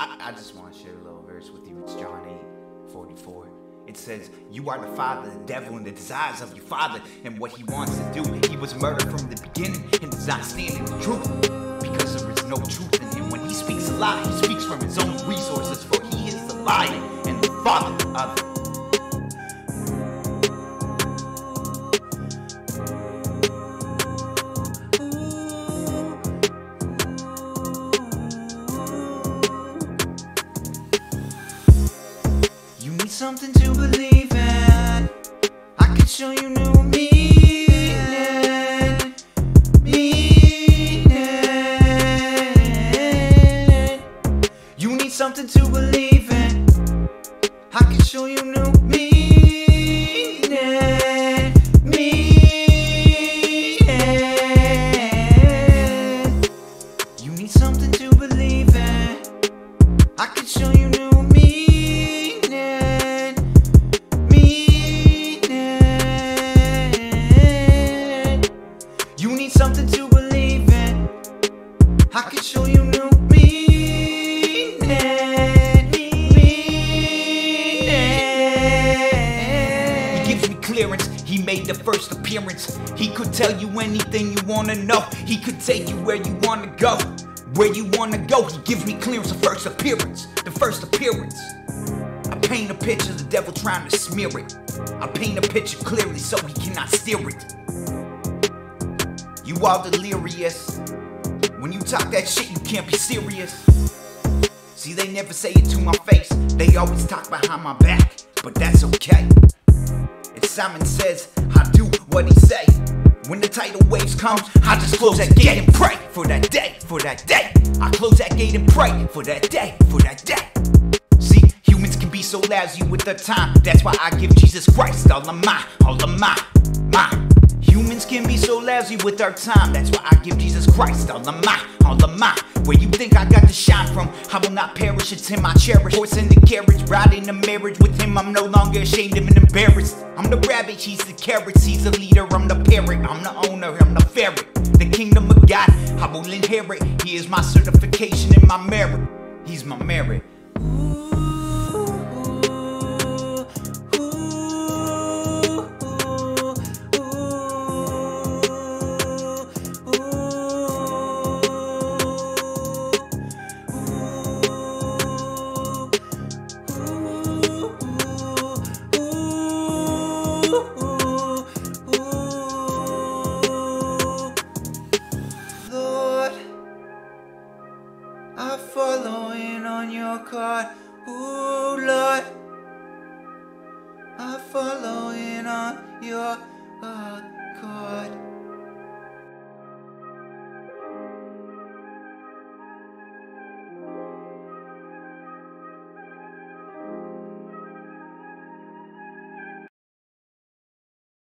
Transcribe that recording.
I, I just want to share a little verse with you. It's John 8 44. It says, You are the father, the devil, and the desires of your father, and what he wants to do. He was murdered from the beginning and does not stand in the truth because there is no truth in him. When he speaks a lie, he speaks from his own resources, for he is the liar and the father something to believe in. I can show you new meaning. Meaning. You need something to believe in. I can show you new clearance. He made the first appearance. He could tell you anything you wanna know. He could take you where you wanna go. Where you wanna go, he gives me clearance. The first appearance, the first appearance. I paint a picture, the devil trying to smear it. I paint a picture clearly so he cannot steer it. You all delirious. When you talk that shit, you can't be serious. See, they never say it to my face. They always talk behind my back, but that's okay. If Simon says, I do what he say. When the tidal waves comes, I just close that gate and pray for that day, for that day. I close that gate and pray for that day, for that day. See, humans can be so lousy with their time. That's why I give Jesus Christ all of my, all of my, my. Can be so lousy with our time. That's why I give Jesus Christ all of my, all of my. Where you think I got the shine from? I will not perish. It's him I cherish. Horse in the carriage, riding the marriage with him. I'm no longer ashamed of and embarrassed. I'm the rabbit, he's the carrots. He's the leader, I'm the parrot. I'm the owner, I'm the ferret. The kingdom of God, I will inherit. He is my certification and my merit. He's my merit. Your. Ooh, Lord, I'm following on your card.